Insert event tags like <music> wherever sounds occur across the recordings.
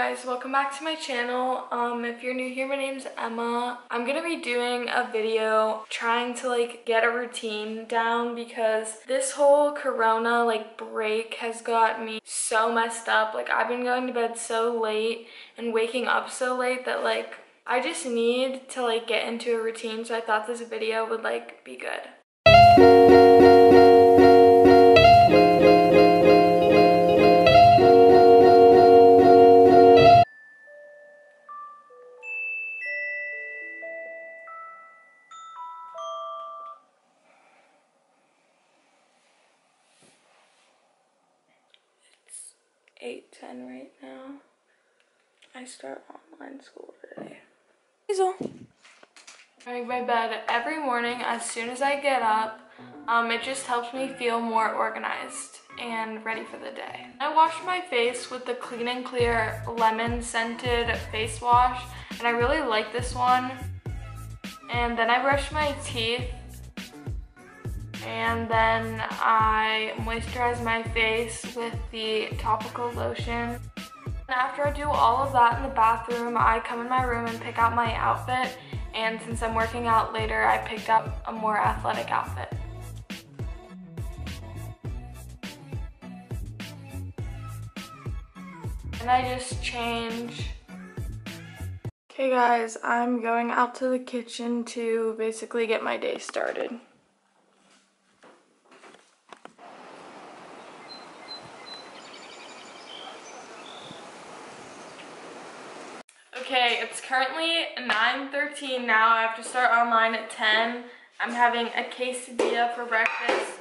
guys, welcome back to my channel. Um, if you're new here, my name's Emma. I'm gonna be doing a video trying to like get a routine down because this whole corona like break has got me so messed up. Like I've been going to bed so late and waking up so late that like I just need to like get into a routine so I thought this video would like be good. 8.10 right now. I start online school today. Hazel. I make my bed every morning as soon as I get up. Um, it just helps me feel more organized and ready for the day. I wash my face with the Clean and Clear lemon scented face wash and I really like this one. And then I brush my teeth and then I moisturize my face with the topical lotion. After I do all of that in the bathroom, I come in my room and pick out my outfit. And since I'm working out later, I picked up a more athletic outfit. And I just change. Okay guys, I'm going out to the kitchen to basically get my day started. Okay, it's currently 9.13 now. I have to start online at 10. I'm having a quesadilla for breakfast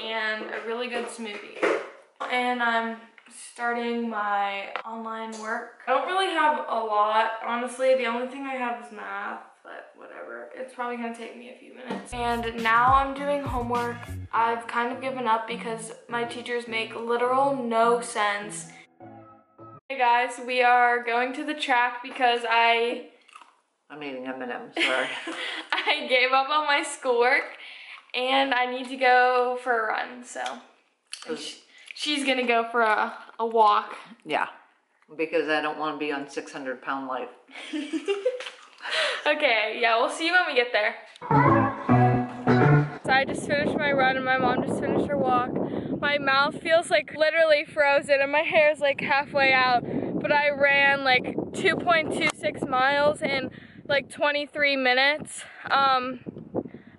and a really good smoothie. And I'm starting my online work. I don't really have a lot, honestly. The only thing I have is math, but whatever. It's probably gonna take me a few minutes. And now I'm doing homework. I've kind of given up because my teachers make literal no sense Hey guys, we are going to the track because I I'm eating M&M, sorry. <laughs> I gave up on my schoolwork and I need to go for a run, so sh she's gonna go for a, a walk. yeah, because I don't want to be on 600 pound life. <laughs> okay, yeah, we'll see you when we get there. I just finished my run and my mom just finished her walk. My mouth feels like literally frozen and my hair is like halfway out. But I ran like 2.26 miles in like 23 minutes. Um,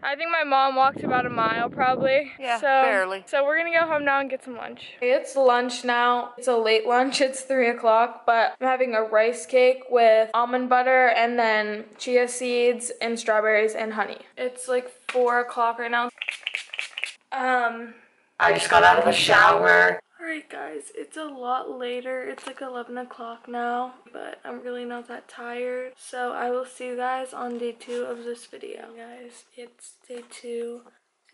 I think my mom walked about a mile probably. Yeah, so, barely. So we're gonna go home now and get some lunch. It's lunch now. It's a late lunch. It's three o'clock, but I'm having a rice cake with almond butter and then chia seeds and strawberries and honey. It's like four o'clock right now. Um, I just got out of the shower. Alright guys, it's a lot later. It's like 11 o'clock now, but I'm really not that tired. So I will see you guys on day two of this video. Guys, it's day two.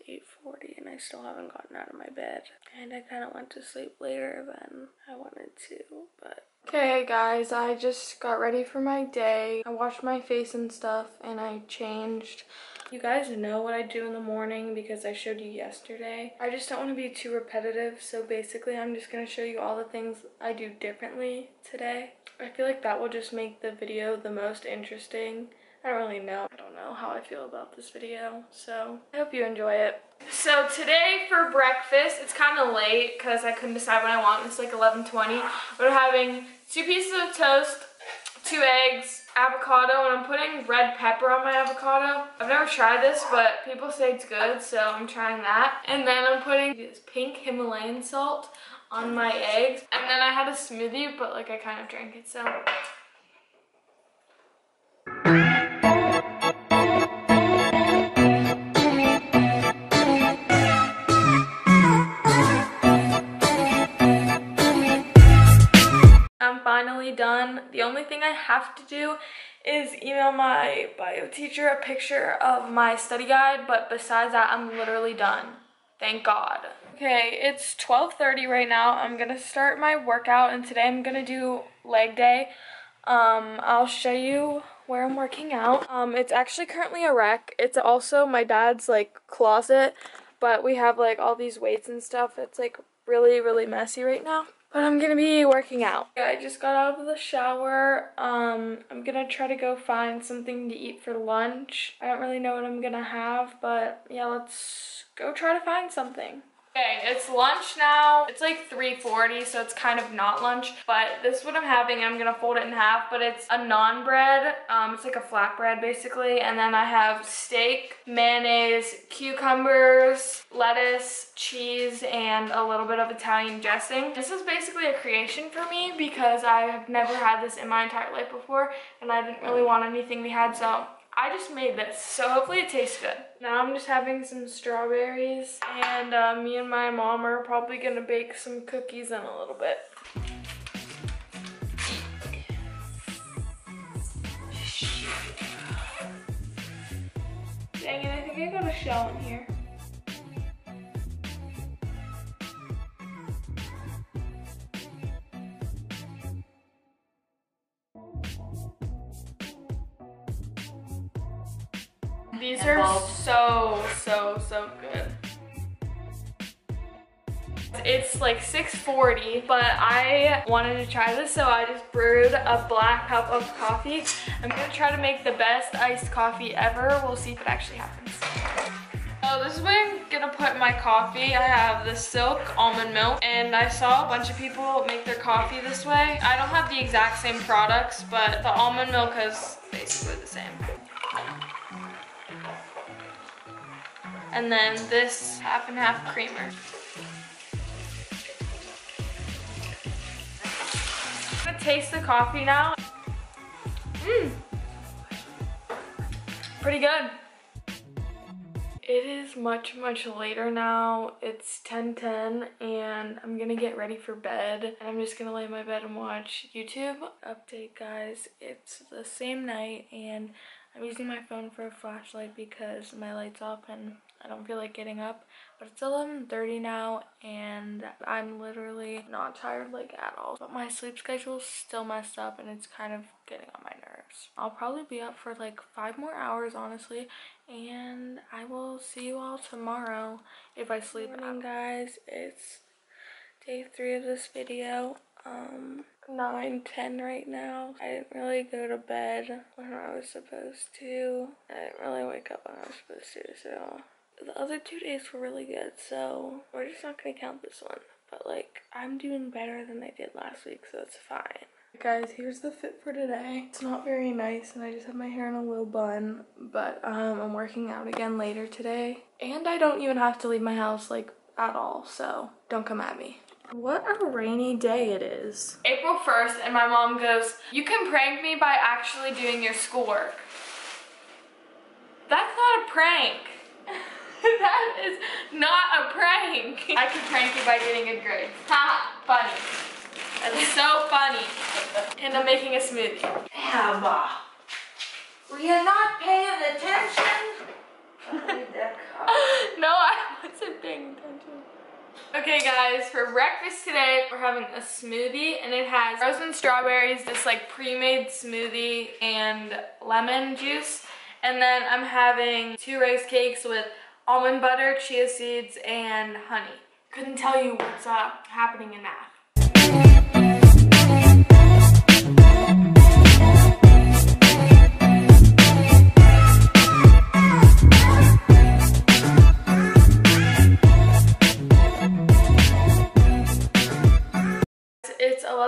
8.40 and I still haven't gotten out of my bed. And I kind of went to sleep later than I wanted to, but... Okay guys, I just got ready for my day. I washed my face and stuff and I changed. You guys know what I do in the morning because I showed you yesterday. I just don't want to be too repetitive, so basically I'm just going to show you all the things I do differently today. I feel like that will just make the video the most interesting. I don't really know. I don't know how I feel about this video, so I hope you enjoy it. So today for breakfast, it's kind of late because I couldn't decide what I want. It's like 11.20. We're having two pieces of toast, two eggs, avocado, and I'm putting red pepper on my avocado. I've never tried this, but people say it's good, so I'm trying that. And then I'm putting this pink Himalayan salt on my eggs. And then I had a smoothie, but like I kind of drank it, so... have to do is email my bio teacher a picture of my study guide, but besides that, I'm literally done. Thank God. Okay, it's 12.30 right now. I'm gonna start my workout, and today I'm gonna do leg day. Um, I'll show you where I'm working out. Um, it's actually currently a wreck. It's also my dad's, like, closet, but we have, like, all these weights and stuff. It's, like, really, really messy right now. But I'm gonna be working out. I just got out of the shower. Um, I'm gonna try to go find something to eat for lunch. I don't really know what I'm gonna have, but yeah, let's go try to find something. Okay, it's lunch now. It's like 3.40, so it's kind of not lunch, but this is what I'm having. I'm gonna fold it in half, but it's a naan bread. Um, it's like a flatbread basically, and then I have steak, mayonnaise, cucumbers, lettuce, cheese, and a little bit of Italian dressing. This is basically a creation for me because I have never had this in my entire life before, and I didn't really want anything we had, so I just made this, so hopefully it tastes good. Now I'm just having some strawberries, and uh, me and my mom are probably gonna bake some cookies in a little bit. Dang it, I think I got a shell in here. These are so, so, so good. It's like 6.40, but I wanted to try this, so I just brewed a black cup of coffee. I'm gonna try to make the best iced coffee ever. We'll see if it actually happens. So this is where I'm gonna put my coffee. I have the Silk almond milk, and I saw a bunch of people make their coffee this way. I don't have the exact same products, but the almond milk is basically the same. And then this half and half creamer. I'm gonna taste the coffee now. Mmm. Pretty good. It is much, much later now. It's 10:10 and I'm gonna get ready for bed. And I'm just gonna lay in my bed and watch YouTube. Update guys, it's the same night and I'm using my phone for a flashlight because my light's off and I don't feel like getting up. But it's 11.30 now and I'm literally not tired like at all. But my sleep schedule's still messed up and it's kind of getting on my nerves. I'll probably be up for like five more hours honestly and I will see you all tomorrow if I sleep. Good morning guys, it's day three of this video. Um, 9 10 right now. I didn't really go to bed when I was supposed to. I didn't really wake up when I was supposed to, so the other two days were really good, so we're just not gonna count this one. But like, I'm doing better than I did last week, so it's fine. Guys, here's the fit for today. It's not very nice, and I just have my hair in a little bun, but um, I'm working out again later today. And I don't even have to leave my house, like, at all, so don't come at me. What a rainy day it is. April 1st, and my mom goes, You can prank me by actually doing your schoolwork. That's not a prank. <laughs> that is not a prank. I can prank you by getting good grades. Ha! Funny. That's so <laughs> funny. And I'm making a smoothie. Emma, were you not paying attention? <laughs> no, I wasn't paying attention. Okay guys, for breakfast today, we're having a smoothie and it has frozen strawberries, this like pre-made smoothie and lemon juice. And then I'm having two rice cakes with almond butter, chia seeds, and honey. Couldn't tell you what's uh, happening in that.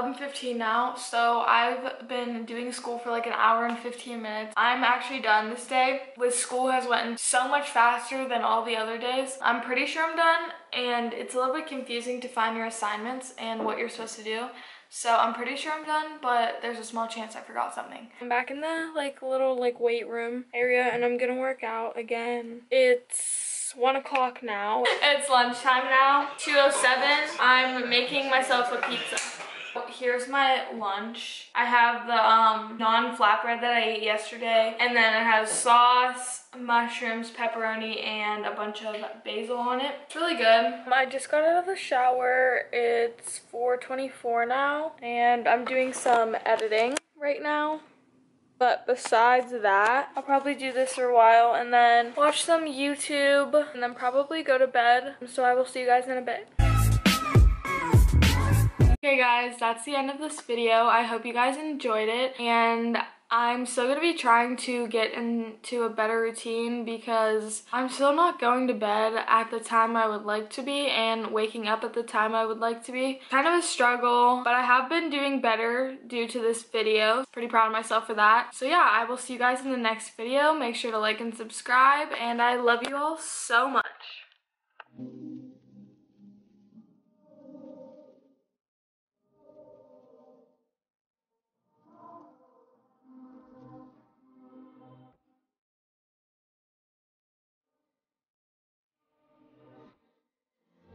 11.15 now, so I've been doing school for like an hour and 15 minutes. I'm actually done this day. With school has went so much faster than all the other days. I'm pretty sure I'm done, and it's a little bit confusing to find your assignments and what you're supposed to do. So I'm pretty sure I'm done, but there's a small chance I forgot something. I'm back in the like little like weight room area and I'm gonna work out again. It's one o'clock now. <laughs> It's lunchtime now, 2.07. I'm making myself a pizza. Here's my lunch. I have the um, naan-flatbread that I ate yesterday, and then it has sauce, mushrooms, pepperoni, and a bunch of basil on it. It's really good. I just got out of the shower. It's 4.24 now, and I'm doing some editing right now. But besides that, I'll probably do this for a while and then watch some YouTube and then probably go to bed. So I will see you guys in a bit. Okay guys, that's the end of this video. I hope you guys enjoyed it and I'm still going to be trying to get into a better routine because I'm still not going to bed at the time I would like to be and waking up at the time I would like to be. Kind of a struggle, but I have been doing better due to this video. Pretty proud of myself for that. So yeah, I will see you guys in the next video. Make sure to like and subscribe and I love you all so much.